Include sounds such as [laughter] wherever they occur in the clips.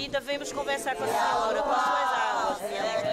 vida, vemos conversar com a senhora, com as suas águas,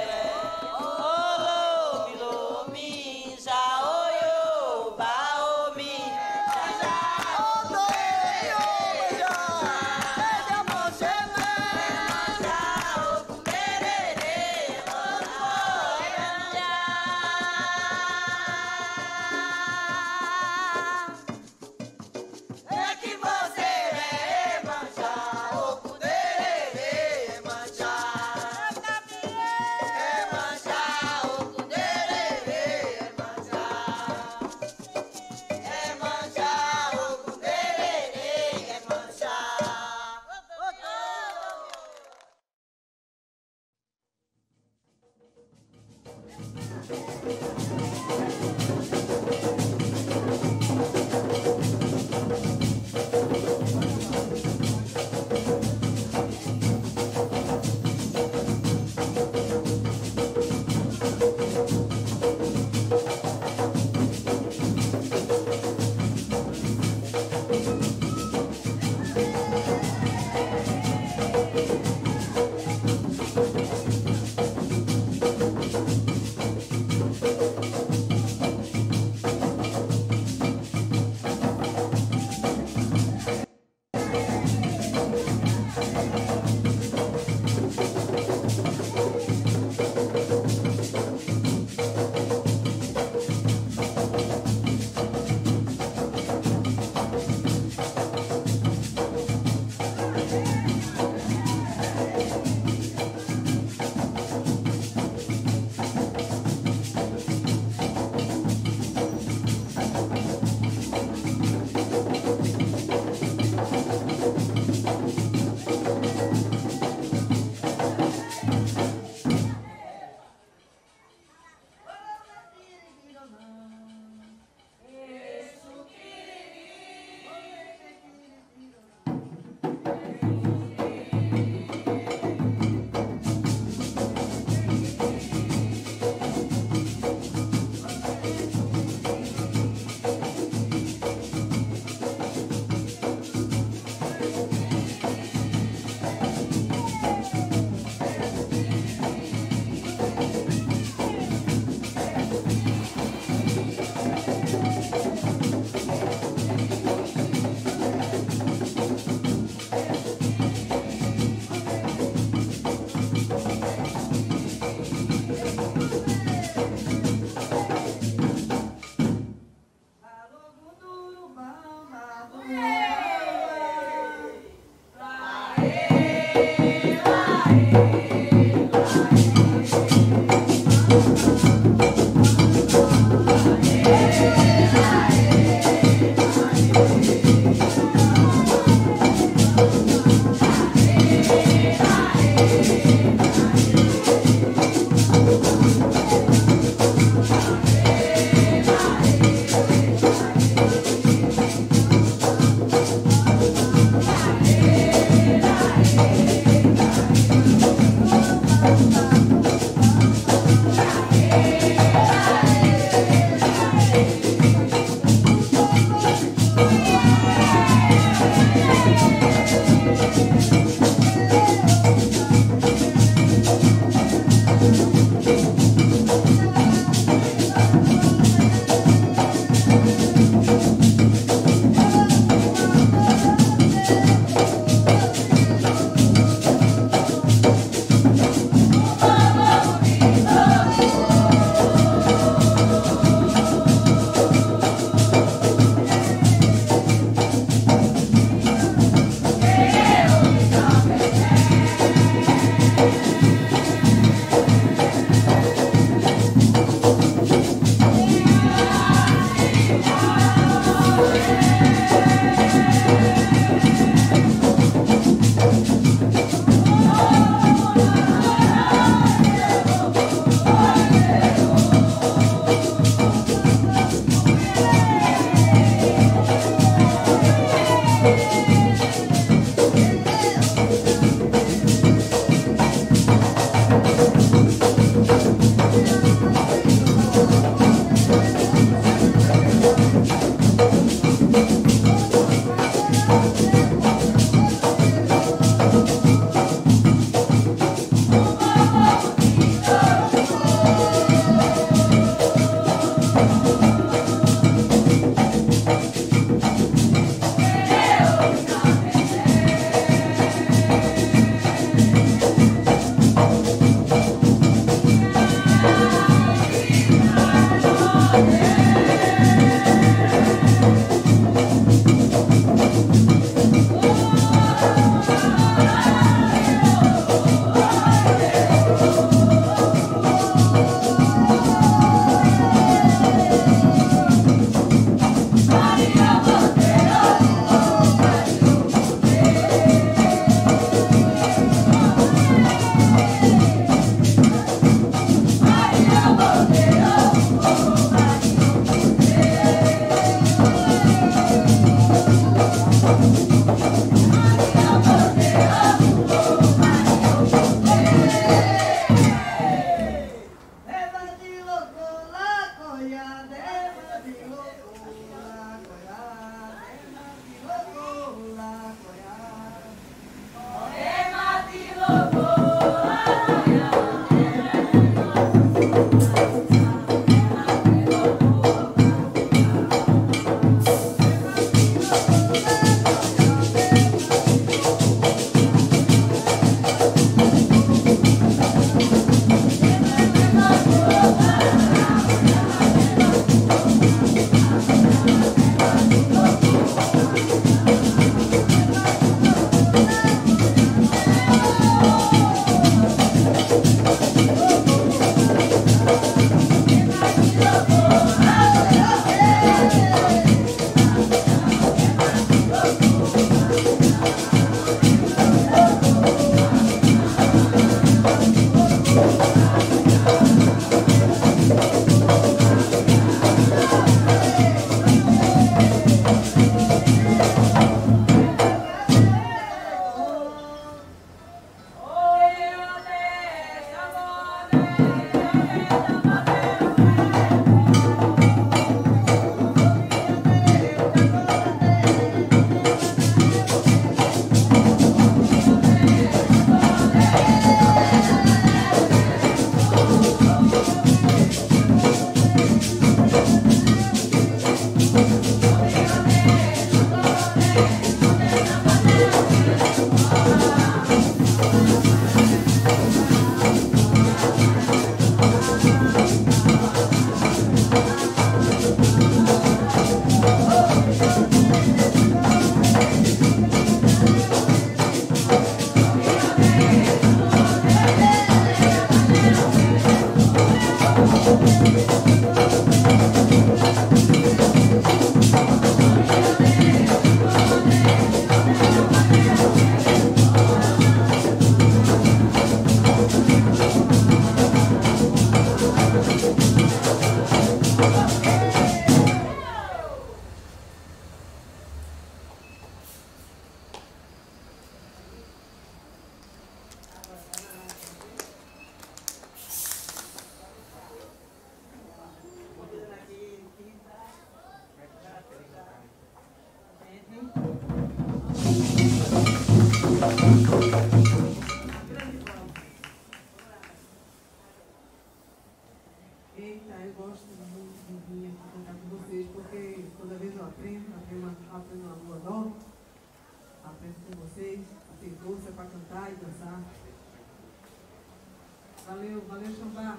Valeu, valeu, Xambá.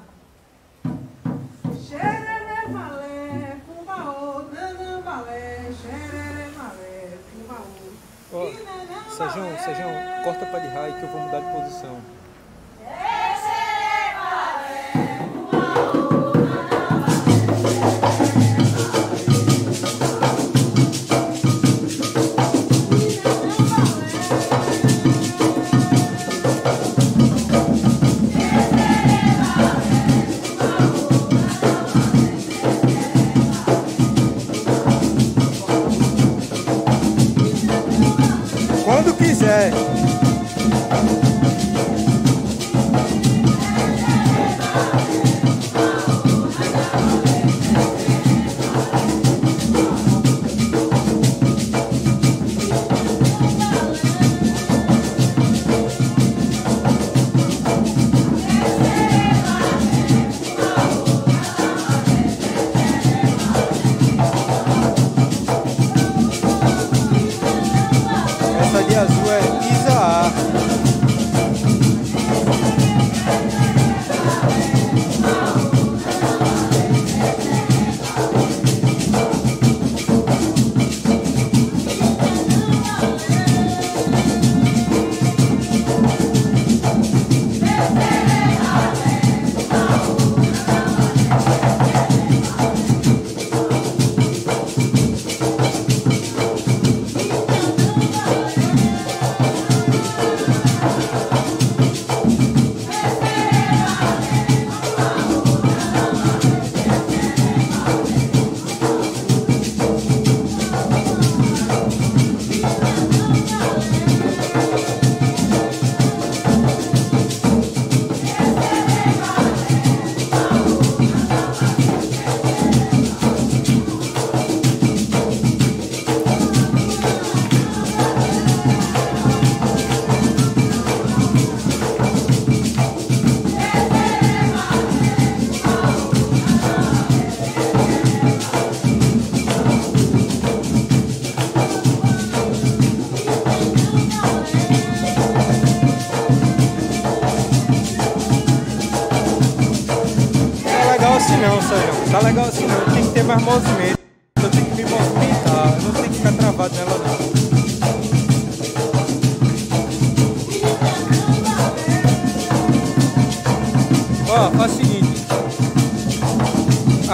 Xerere malé, fumaô, nanã malé, xerere malé, fumaô. Ó, Sejão, Sejão, corta para de raio que eu vou mudar de posição.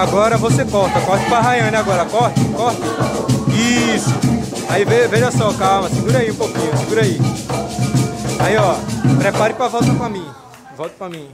Agora você corta. Corte pra Rayane agora. Corte, corte. Isso. Aí ve- veja só, calma. Segura aí um pouquinho. Segura aí. Aí, ó. Prepare pra volta pra mim. Volta pra mim.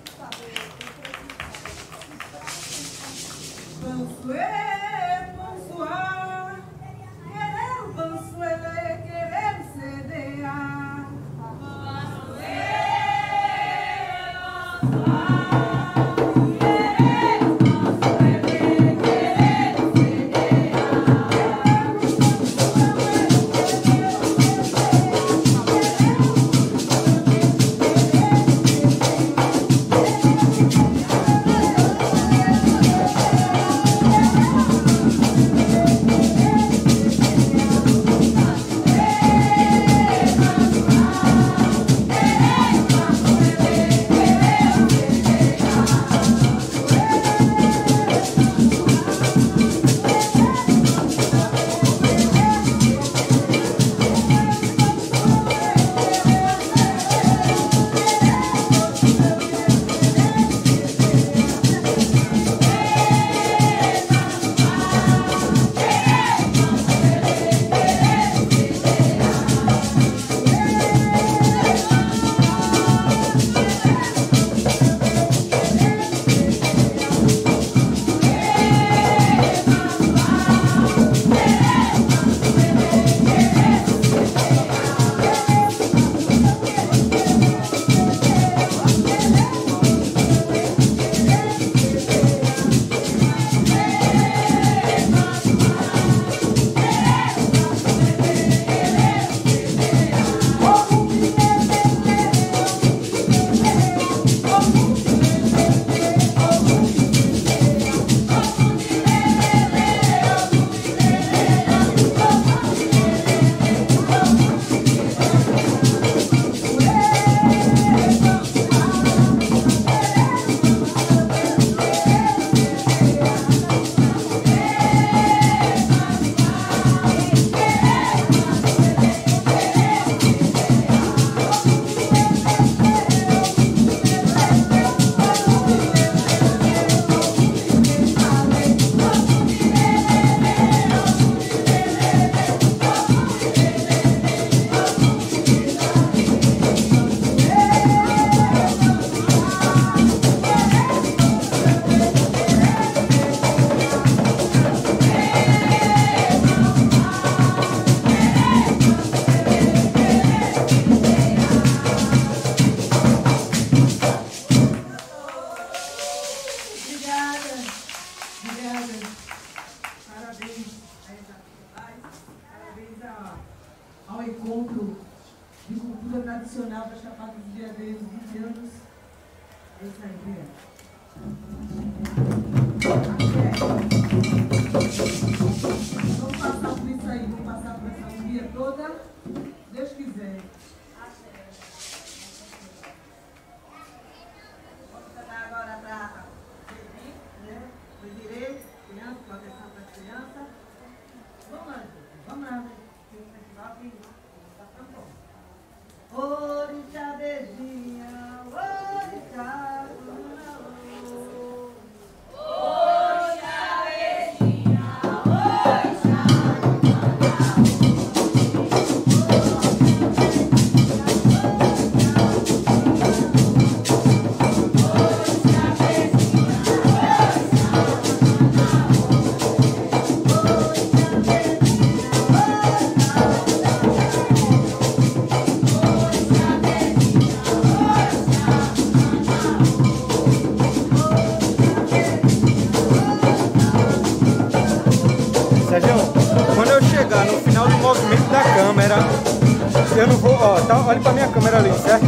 Ó, tá, olha pra minha câmera ali, certo?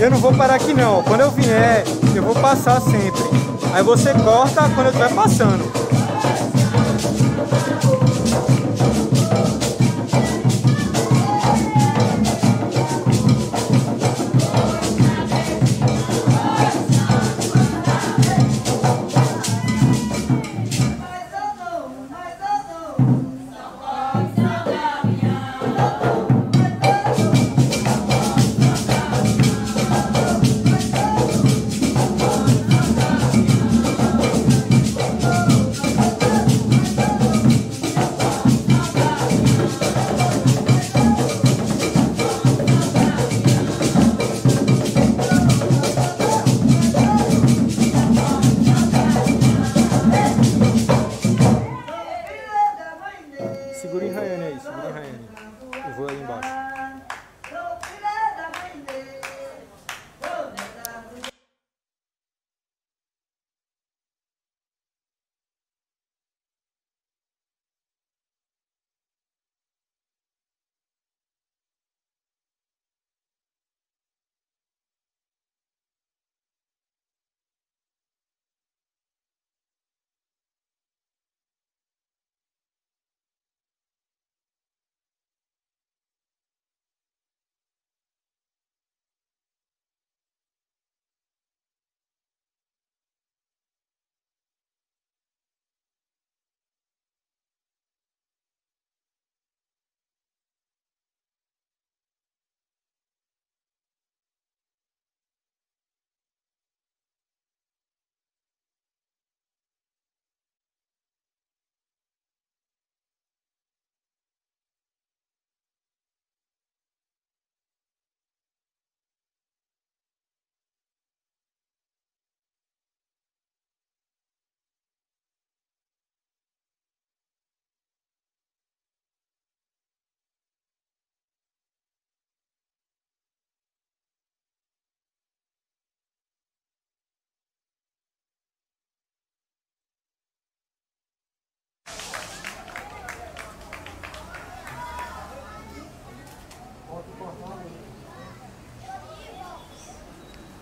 Eu não vou parar aqui não. Quando eu vier, eu vou passar sempre. Aí você corta quando eu estiver passando.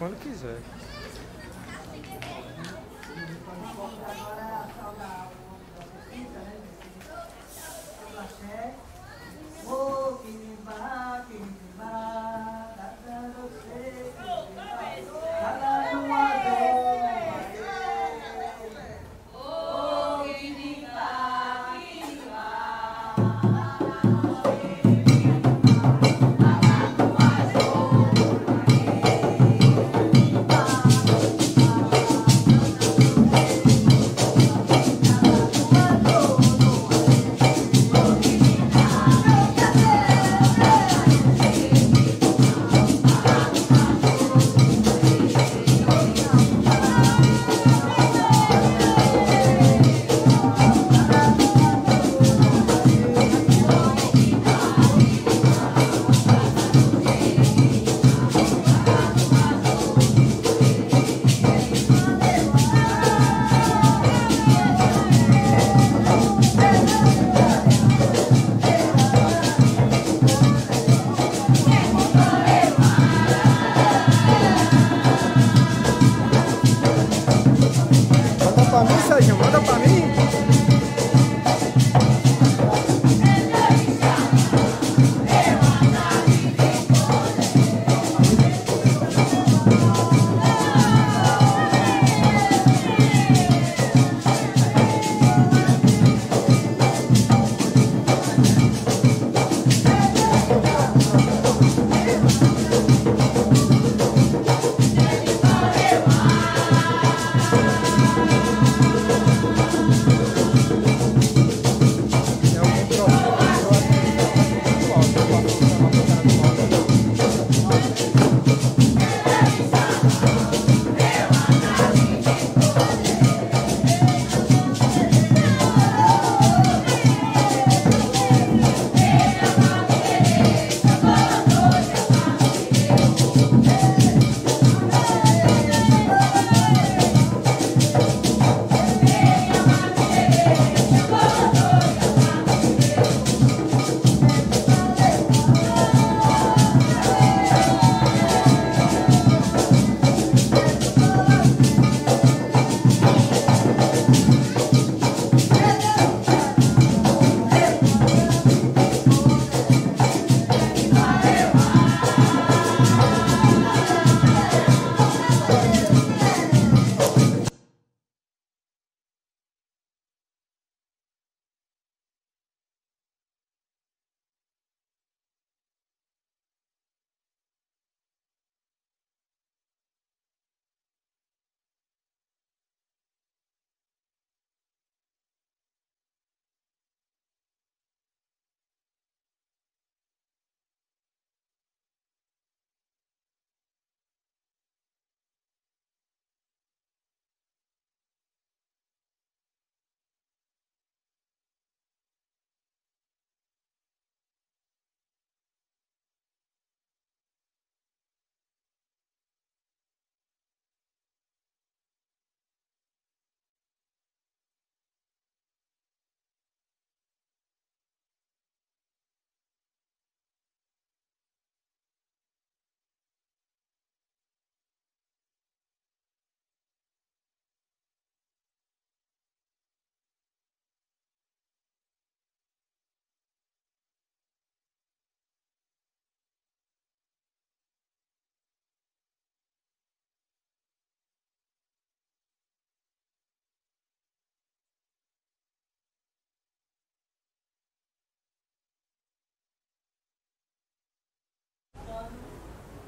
Quando quiser. Manda pra mim.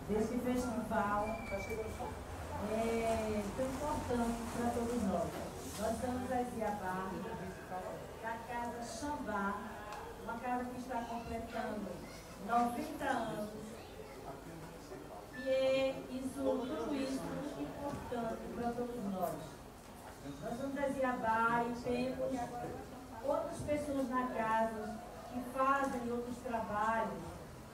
Desse festival é tão importante para todos nós. Nós estamos aqui a da Casa Xambá, uma casa que está completando 90 anos. E é isso, tudo isso muito importante para todos nós. Nós somos a Ziabá e temos outras pessoas na casa que fazem outros trabalhos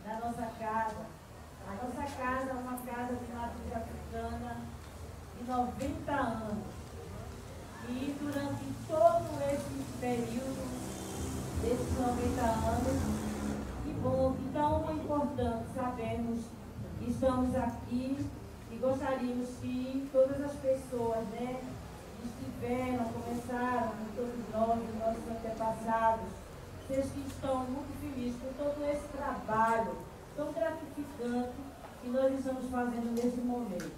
na nossa casa. A nossa casa é uma casa de matriz africana de 90 anos. E durante todo esse período, desses 90 anos, que bom, que tão importante sabermos que estamos aqui e gostaríamos que todas as pessoas né, que estiveram, começaram, todos nós, nossos antepassados, vocês que estão muito felizes com todo esse trabalho tão gratificante que nós estamos fazendo nesse momento.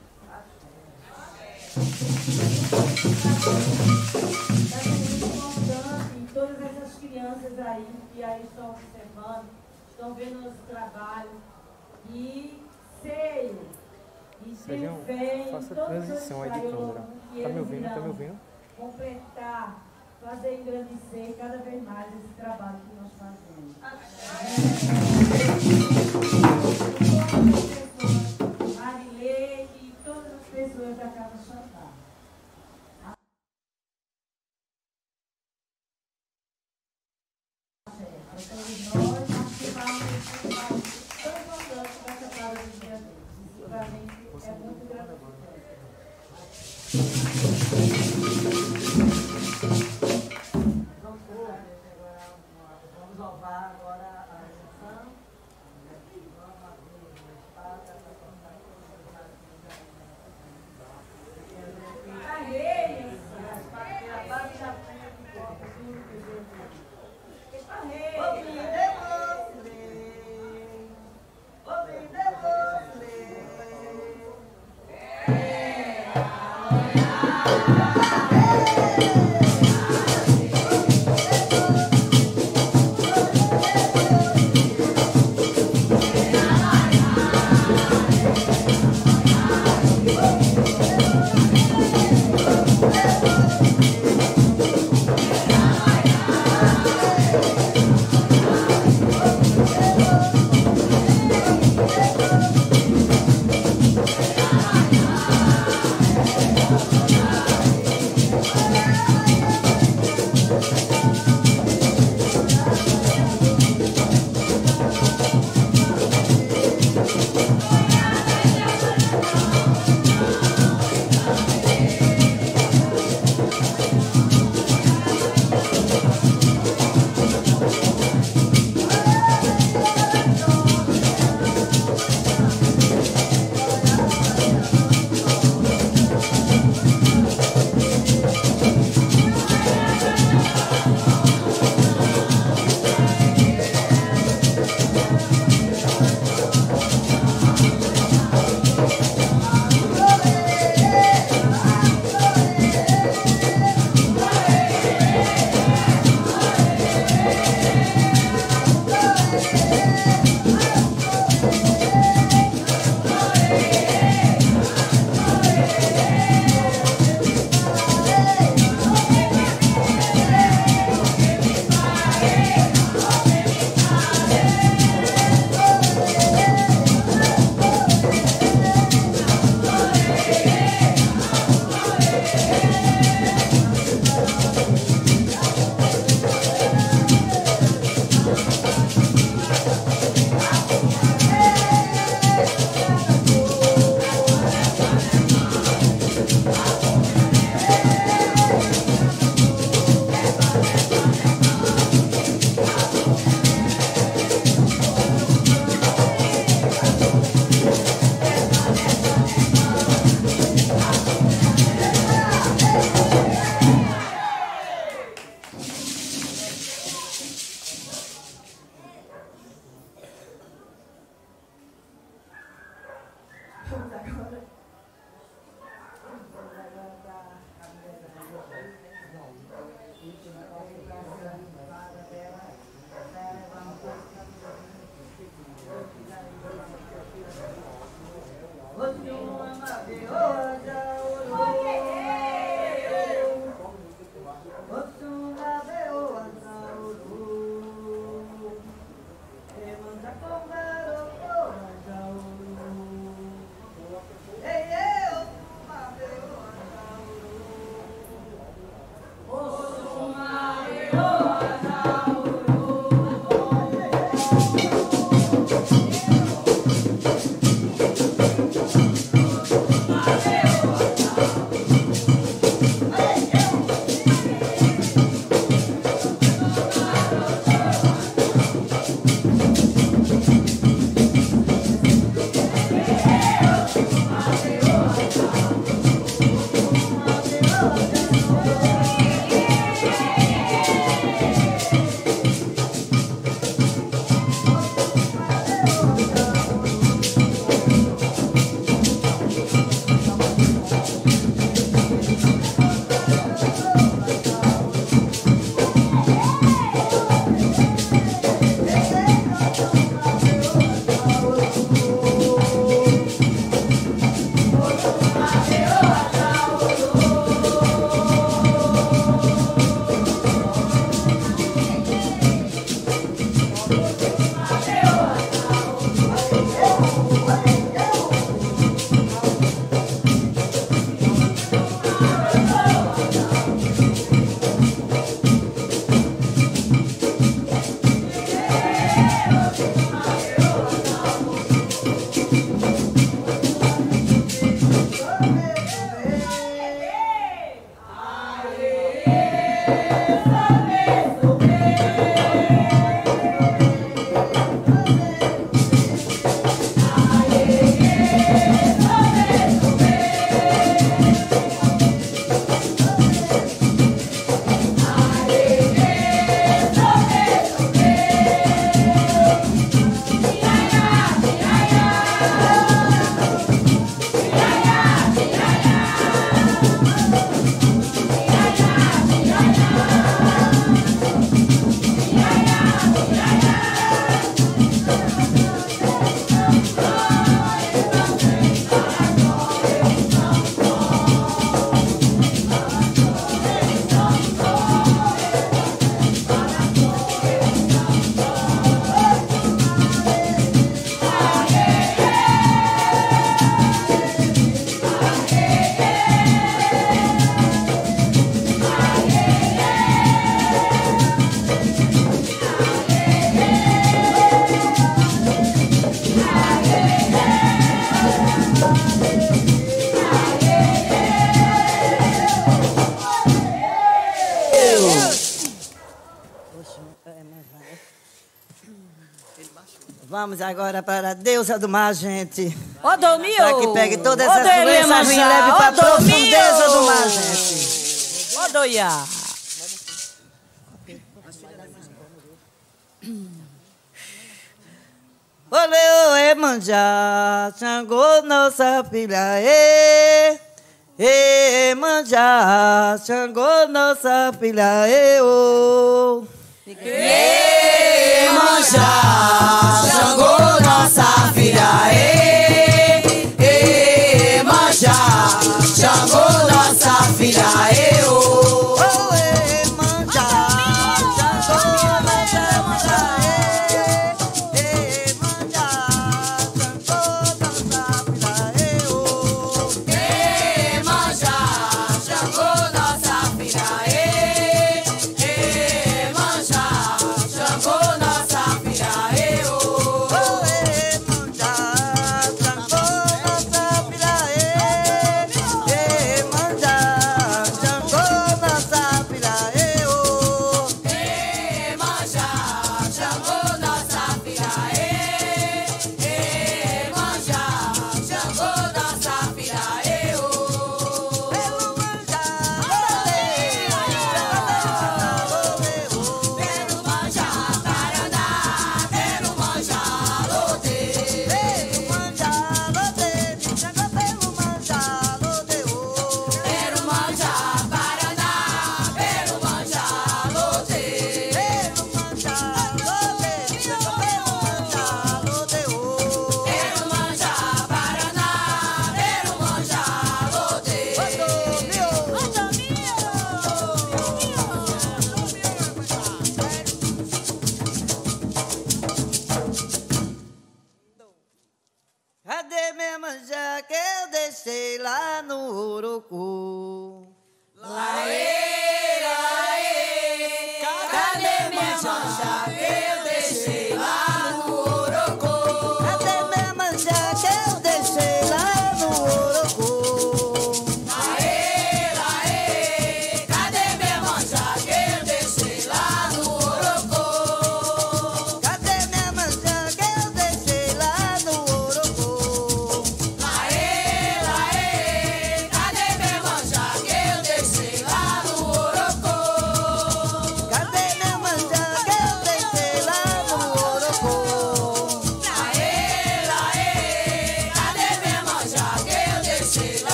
Sendo muito importante e todas essas crianças aí que aí estão observando, estão vendo nosso trabalho e sei e ter fé em todos os trabalhos que tá me ouvindo, tá me ouvindo? completar fazer engrandecer cada vez mais esse trabalho que nós fazemos. Marilê e todas as pessoas da Casa Chantal. Para todos nós participamos desse festival tão importante para essa casa de dia Isso para mim é muito gratificante. Thank you. Vamos agora para a deusa do mar, gente. Ô, Domil! Para que pegue todas essas Doelia doenças e leve para a Domil! profundeza do mar, gente. Ô, Doiá! Olê, oê, manjá, Xangô, nossa filha, ê. Ê, manjá, Xangô, nossa filha, ê, ô. Xangô, nossa filha, ê, ê, manjá. Xangô, nossa filha, ê,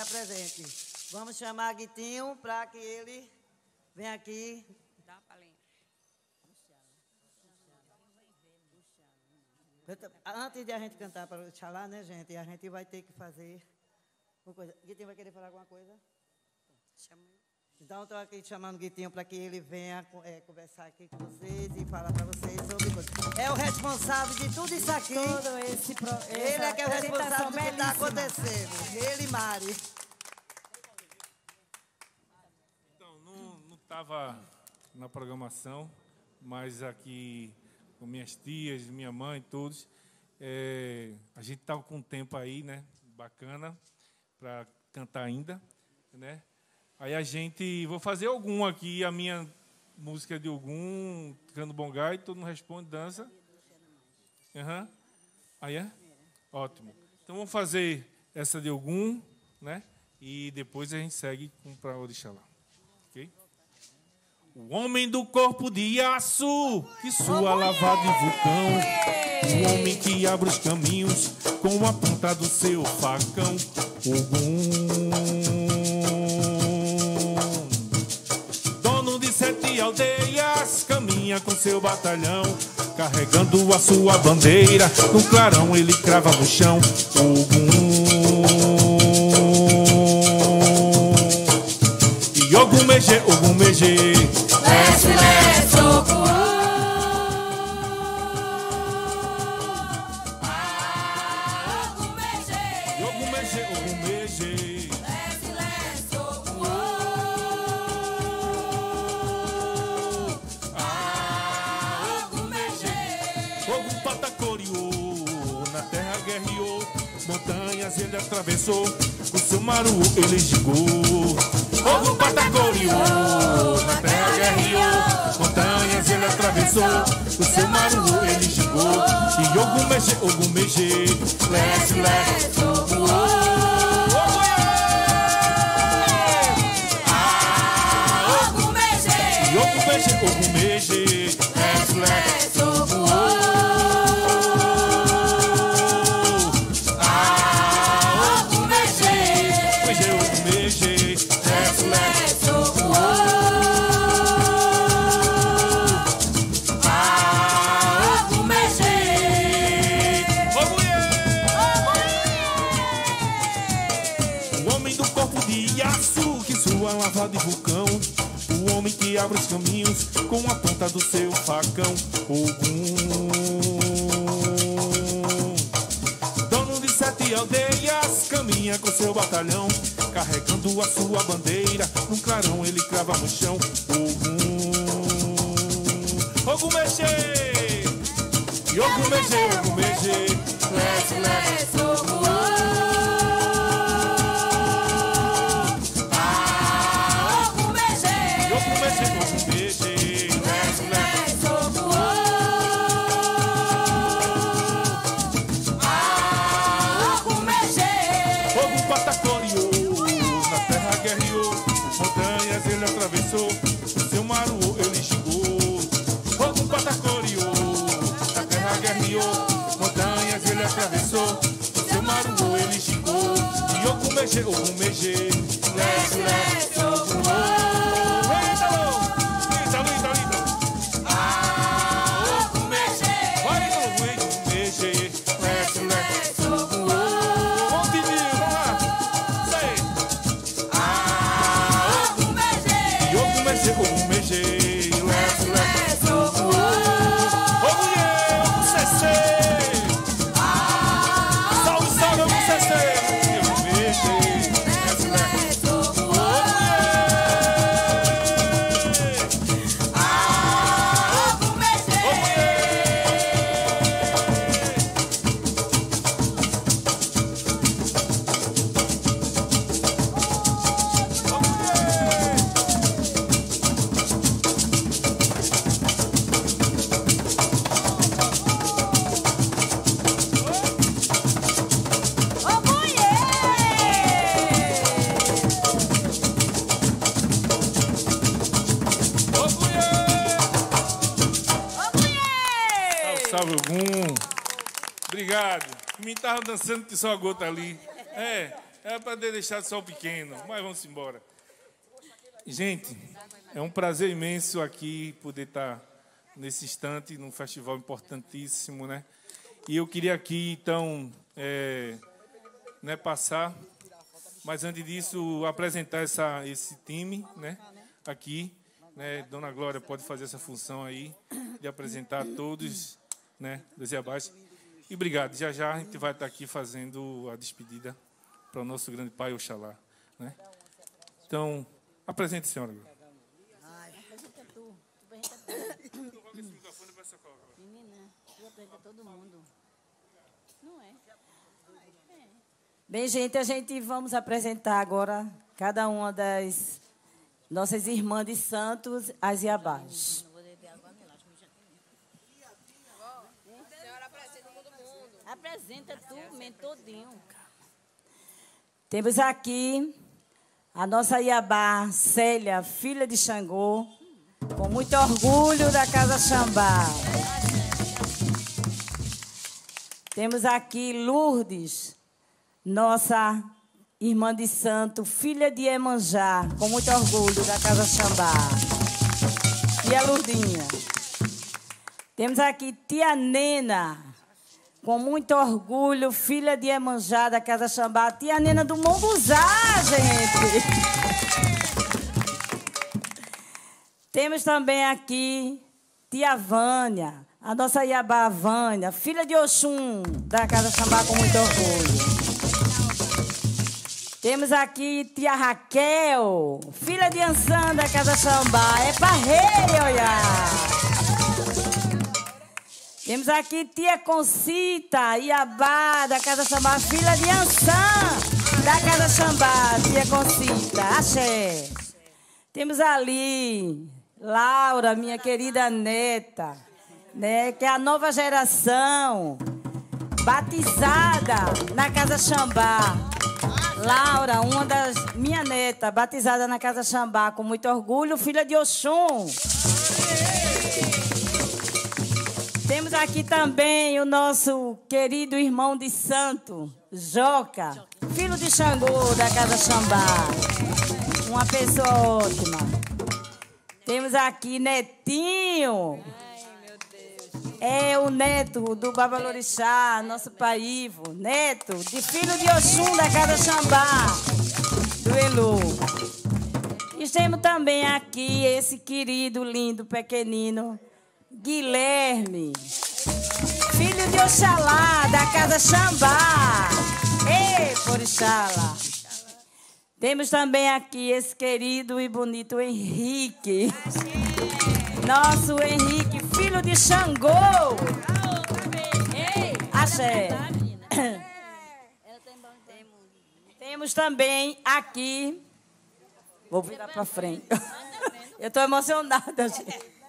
apresente. Vamos chamar Guitinho para que ele venha aqui. Antes de a gente cantar para o Xalá, né, gente? A gente vai ter que fazer uma coisa. Guitinho vai querer falar alguma coisa? Então, estou aqui chamando o Guitinho para que ele venha eh, conversar aqui com vocês e falar para vocês sobre coisas. É o responsável de tudo isso aqui. Todo esse pro, Ele é que é o responsável do que está acontecendo. Ele e Mari. Então, não estava na programação, mas aqui com minhas tias, minha mãe, todos, é, a gente estava com um tempo aí, né, bacana, para cantar ainda, né? Aí a gente, vou fazer algum aqui, a minha música é de algum, tocando bongai, todo mundo responde, dança. Aham. Aí é? Ótimo. Então vamos fazer essa de algum, né? E depois a gente segue com para Orixalá. Ok? O homem do corpo de aço, que sua lavada de vulcão. O homem que abre os caminhos com a ponta do seu facão. Ogum. Seu batalhão, carregando a sua bandeira. No clarão ele crava no chão. Ogum. O seu maru ele gigou. Ogum patacoriou, na terra guerreou, montanhas ele atravessou, o seu maru ele gigou. E Ogum mexe, Ogum mexe, leste, leste, aldeias, caminha com seu batalhão, carregando a sua bandeira. No clarão ele crava no chão. Ogum. Ogum mexe! E Ogum mexe, Ogum mexe. Leste, leste, Ogum. E Ogum mexe, Ogum Ogum. Obrigado. Me tava dançando que só a gota ali. É, Era para ter deixado só o pequeno, mas vamos embora. Gente, é um prazer imenso aqui poder estar nesse instante, num festival importantíssimo, né? E eu queria aqui, então, é, né, passar, mas antes disso, apresentar essa, esse time, né? Aqui, né? Dona Glória pode fazer essa função aí, de apresentar todos, né? Abaixo. E obrigado. Já já a gente vai estar aqui fazendo a despedida para o nosso grande pai Oxalá, né? Então, apresente, senhora. Apresenta tu. Tu apresenta tu. Menina, tu apresenta todo mundo. Não é? Bem, gente, a gente vamos apresentar agora cada uma das nossas irmãs de santos, as Iabás. Não vou beber água não, acho que já tem. Senhora apresenta todo mundo. Todinho. Temos aqui a nossa Iabá Célia, filha de Xangô, com muito orgulho da Casa Xambá. Temos aqui Lourdes, nossa irmã de santo, filha de Emanjá, com muito orgulho da Casa Xambá. Tia Lourdinha. Temos aqui Tia Nena, com muito orgulho, filha de Emanjá da Casa Xambá, tia Nena do Mombuzá, gente. Temos também aqui tia Vânia, a nossa Iabá Vânia, filha de Oxum da Casa Xambá, com muito orgulho. Temos aqui tia Raquel, filha de Ansan da Casa Xambá, é parreira, olha. Temos aqui tia Concita, Iabá, da Casa Xambá, filha de Ansan, da Casa Xambá, tia Concita, axé. Temos ali Laura, minha querida neta, né, que é a nova geração, batizada na Casa Xambá. Laura, uma das minha neta, batizada na Casa Xambá, com muito orgulho, filha de Oxum. Temos aqui também o nosso querido irmão de santo, Joca, filho de Xangô, da Casa Xambá. Uma pessoa ótima. Temos aqui Netinho. É o neto do Babalorixá, nosso paivo. Neto, de filho de Oxum, da Casa Xambá, do Elu. E temos também aqui esse querido, lindo, pequenino, Guilherme, filho de Oxalá, da casa Xambá. Ei, Porixala. Temos também aqui esse querido e bonito Henrique. Nosso Henrique, filho de Xangô. Ei, axé. Temos também aqui. Vou virar para frente. [laughs] Eu estou emocionada, gente.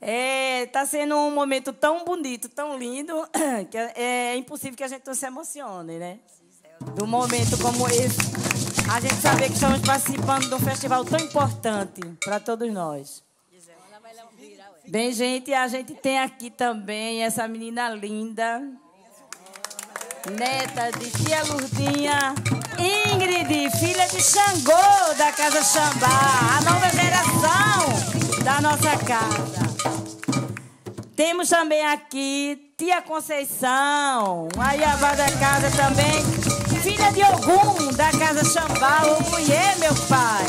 É, tá sendo um momento tão bonito, tão lindo, [clears throat] que é, é impossível que a gente não se emocione, né? Do momento como esse. A gente saber que estamos participando de um festival tão importante para todos nós. Bem, gente, a gente tem aqui também essa menina linda, neta de tia Lurdinha, Ingrid, filha de Xangô, da Casa Xambá, a nova geração da nossa casa. Temos também aqui tia Conceição, a Iabá da casa também, filha de Ogum, da Casa Xambá, Oguyê, meu pai.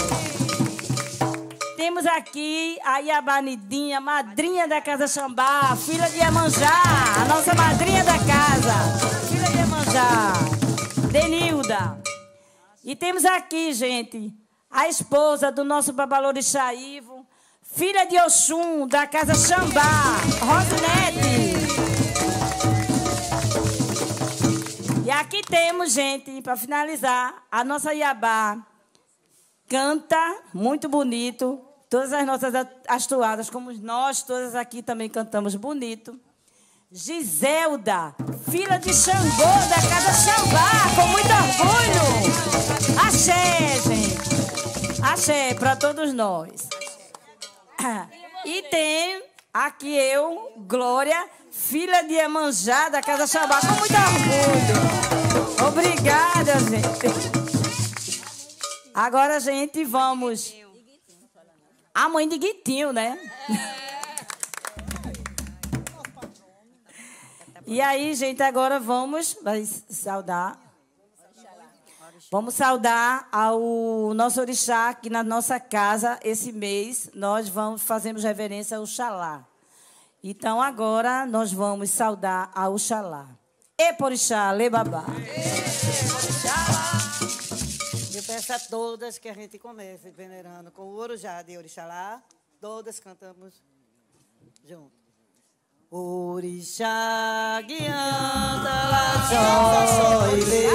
Temos aqui a Iabanidinha, madrinha da Casa Xambá, filha de Iemanjá, a nossa madrinha da casa, filha de Iemanjá, Denilda. E temos aqui, gente, a esposa do nosso babalorixá Ivo, filha de Oxum, da Casa Xambá, Rosinete. E aqui temos, gente, para finalizar, a nossa Iabá canta muito bonito. Todas as nossas astuadas, como nós todas aqui também cantamos bonito. Giselda, filha de Xangô, da Casa Xambá, com muito orgulho. Axé, gente. Axé para todos nós. E tem aqui eu, Glória, filha de Emanjá, da Casa Xambá, com muito orgulho. Obrigada, gente. Agora, gente, vamos. A mãe de Guitinho, né? E aí, gente, agora vamos saudar. Vamos saudar ao nosso orixá que na nossa casa esse mês nós vamos fazemos reverência ao Xalá. Então agora nós vamos saudar ao Oxalá. E porixá, lebabá. Eu peço a todas que a gente comece venerando com o Orujá de Orixalá. Todas cantamos junto. Orixá guianda lá joile.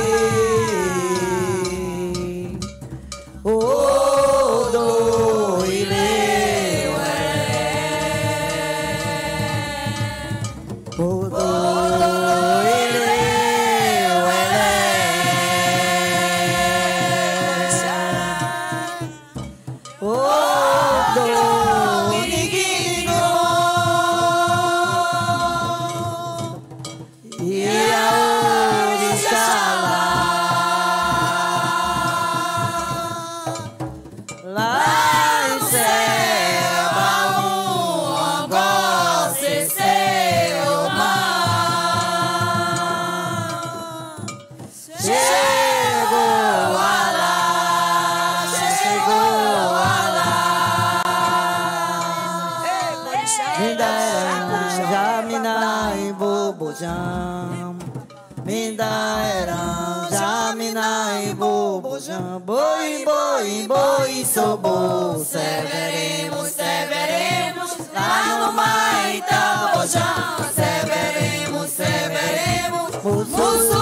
Sobo Severemos, severemos Lá no Maitá Bojam Severemos, severemos Mussura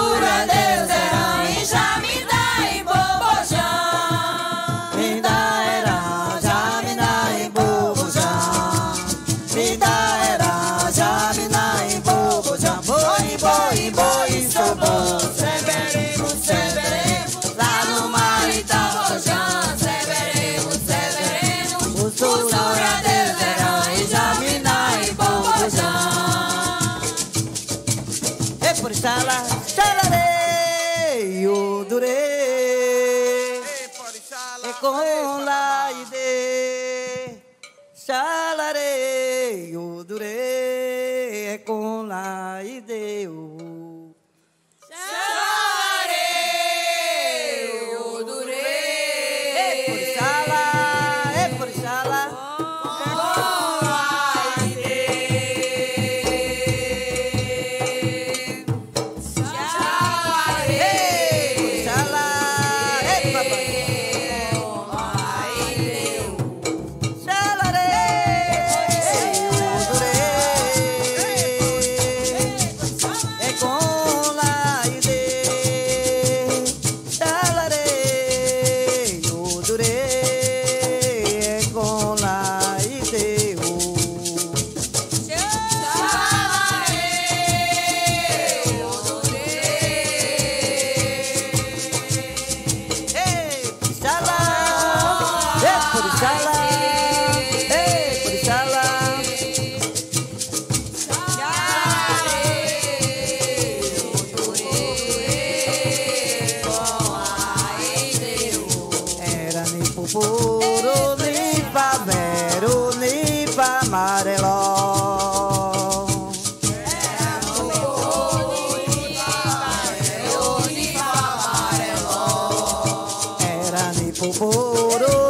oh